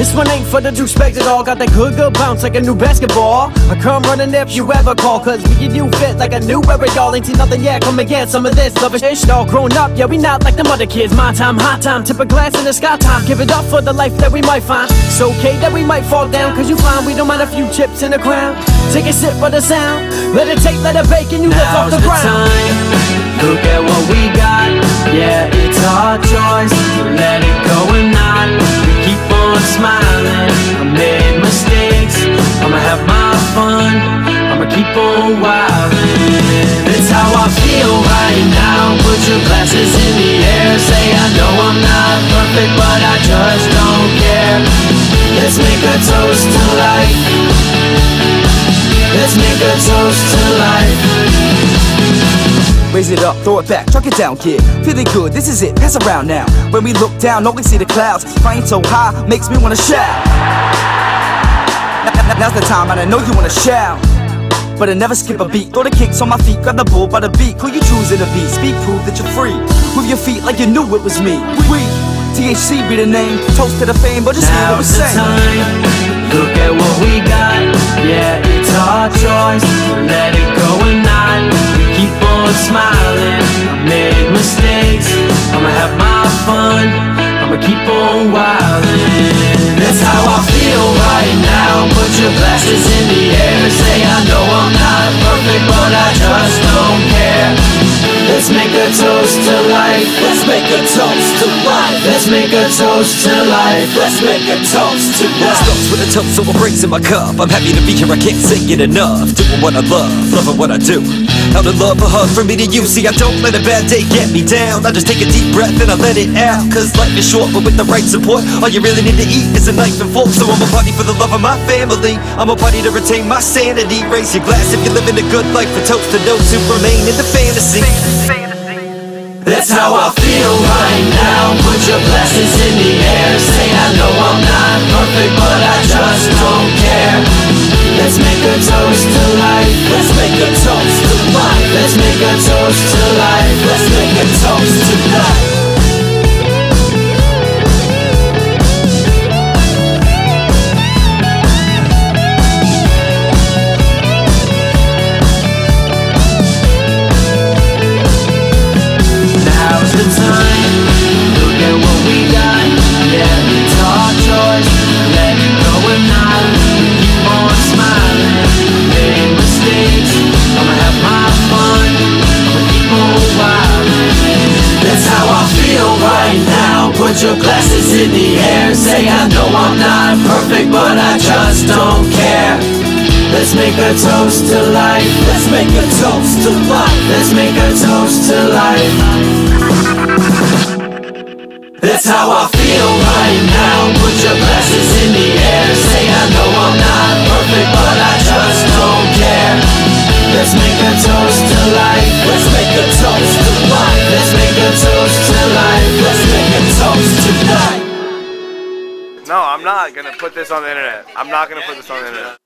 This one ain't for the douchebags at all. Got that good, good bounce like a new basketball. I come running if you ever call, cause me and you fit like a new era. Y'all ain't seen nothing yet. Come and get some of this. Love ish all grown up. Yeah, we not like them other kids. My time, hot time. Tip a glass in the sky time. Give it up for the life that we might find. It's okay that we might fall down, cause you find we don't mind a few chips in the crown. Take a sip of the sound. Let it take, let it bake, and you lift off the the ground. time. Look at what we got. Yeah, it's our choice let it go Keep on wildin'. It's how I feel right now. Put your glasses in the air. Say I know I'm not perfect, but I just don't care. Let's make a toast to life. Let's make a toast to life. Raise it up, throw it back, chuck it down, kid. Feeling good, this is it, pass around now. When we look down, only see the clouds. Flying so high, makes me wanna shout. Now's the time, and I know you wanna shout. But I never skip a beat. Throw the kicks on my feet, grab the bull by the beat. Who you choosing to be? Speak, prove that you're free. Move your feet like you knew it was me. We, THC be the name. Toast to the fame, but just hear what we say. time. Look at what we got. Yeah, it's our choice. Let it go or not. We keep on smiling. I made mistakes. I'ma have my fun. I'ma keep on wildin'. That's how I feel right now. Put your glasses make a toast to life. Let's make a toast to life. Let's make a toast to life. Starts with a toast, so it breaks in my cup. I'm happy to be here, I can't say it enough. Doing what I love, loving what I do. Out of love, a hug from me to you. See, I don't let a bad day get me down. I just take a deep breath and I let it out. Cause life is short, but with the right support, all you really need to eat is a knife and fork. So I'm a party for the love of my family. I'm a party to retain my sanity. Raise your glass if you're living a good life. A toast to those who remain in the fantasy. That's how I feel right now. Put your glasses in the air. Say I know I'm not perfect, but I just don't care. Let's make a toast to life. Let's make a toast to life. Let's make a toast to life. Let's make a toast Put your glasses in the air. Say I know I'm not perfect, but I just don't care. Let's make a toast to life. Let's make a toast to life. Let's make a toast to life. That's how I feel right now. Put your glasses in the air. Say I know I'm not perfect, but I just don't care. Let's make a toast to life. Let's make a No, I'm not gonna put this on the internet. I'm not gonna put this on the internet.